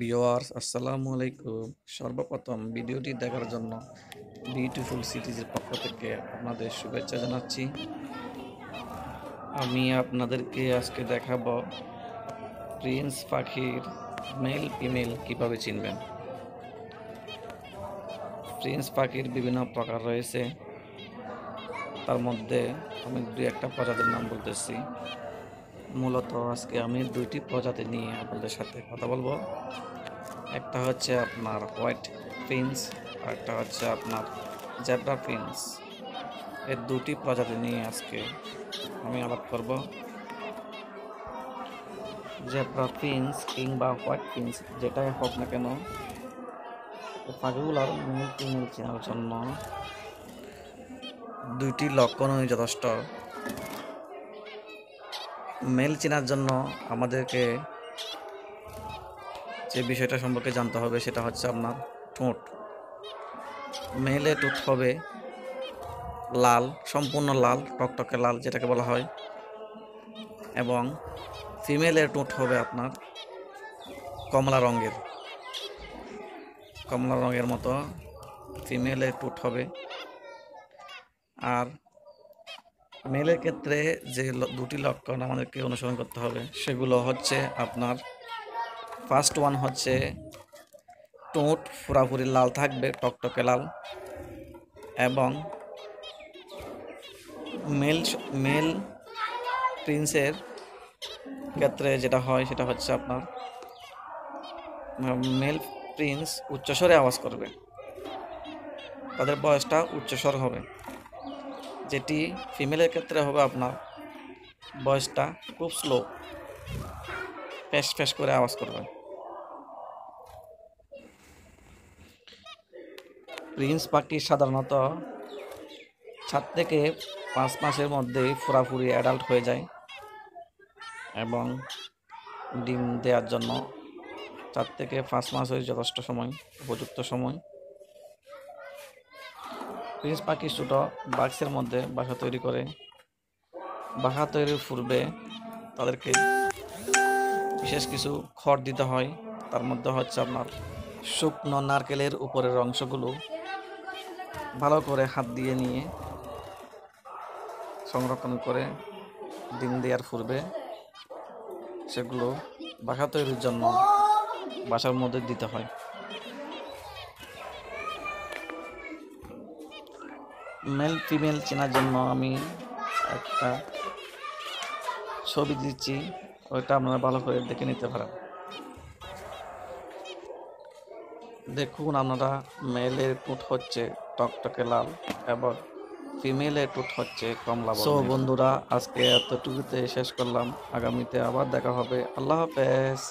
Viewers আসসালামু আলাইকুম। সর্বপ্রথম ভিডিওটি দেখার জন্য বিউটিফুল সিটিজের পক্ষ থেকে আপনাদের শুভেচ্ছা জানাচ্ছি। আমি আপনাদেরকে আজকে দেখাবো প্রিন্স পাখির মেল ফিমেল কীভাবে চিনবেন। প্রিন্স পাখির বিভিন্ন প্রকার রয়েছে। তার মধ্যে আমি দু একটা প্রজাতির নাম বলতেছি। মূলত আজকে আমি দুইটি প্রজাতি নিয়ে আপনাদের সাথে কথা বলব। একটা হচ্ছে আপনার হোয়াইট ফিন্স, আর একটা হচ্ছে আপনার জেব্রা ফিন্স। এর দুটি প্রজাতি নিয়ে আজকে আমি আলাপ করব। জেব্রা ফিন্স কিংবা হোয়াইট ফিন্স, যেটাই হোক না কেন পাখিগুলোর মেল চেনার জন্য দুইটি লক্ষণই যথেষ্ট মেল চেনার জন্য আমাদেরকে যে বিষয়টা সম্পর্কে জানতে হবে সেটা হচ্ছে আপনার ঠোঁট। মেলে ঠোঁট হবে লাল, সম্পূর্ণ লাল, টকটকে লাল যেটাকে বলা হয়। এবং ফিমেলের ঠোঁট হবে আপনার কমলা রঙের। কমলা রঙের মতো ফিমেলের ঠোঁট হবে। আর মেলের ক্ষেত্রে যে দুটি লক্ষণ আমাদেরকে অনুসরণ করতে হবে, সেগুলো হচ্ছে আপনার ফার্স্ট ওয়ান হচ্ছে ঠোঁট পুরাপুরি লাল থাকবে, টকটকে লাল, এবং মেল মেল প্রিন্সের ক্ষেত্রে যেটা হয়, সেটা হচ্ছে আপনার মেল প্রিন্স উচ্চস্বরে আওয়াজ করবে, তাদের বয়সটা উচ্চস্বর হবে। যেটি ফিমেলের ক্ষেত্রে হবে আপনার বয়সটা খুব স্লো ফ্যাস ফ্যাস করে আওয়াজ করবে। প্রিন্স পাখি সাধারণত সাত থেকে পাঁচ মাসের মধ্যেই পুরাপুরি অ্যাডাল্ট হয়ে যায় এবং ডিম দেওয়ার জন্য চার থেকে পাঁচ মাস হয়ে যথেষ্ট সময়, উপযুক্ত সময়। প্রিন্স পাখি ছোট বাক্সের মধ্যে বাসা তৈরি করে। বাসা তৈরির পূর্বে তাদেরকে বিশেষ কিছু খড় দিতে হয়। তার মধ্যে হচ্ছে আপনার শুকনো নারকেলের উপরের অংশগুলো ভালো করে হাত দিয়ে নিয়ে সংরক্ষণ করে ডিম দেওয়ার পূর্বে সেগুলো বাসা তৈরির জন্য বাসার মধ্যে দিতে হয়। মেল ফিমেল চেনার জন্য আমি একটা ছবি দিচ্ছি, ওইটা আপনারা ভালো করে দেখে নিতে পারেন। দেখুন আপনারা, মেলের টুট হচ্ছে টকটকে লাল এবং ফিমেলের টুট হচ্ছে কমলা সো বন্ধুরা, আজকে এতটুকুতে শেষ করলাম। আগামীতে আবার দেখা হবে। আল্লাহ হাফেজ।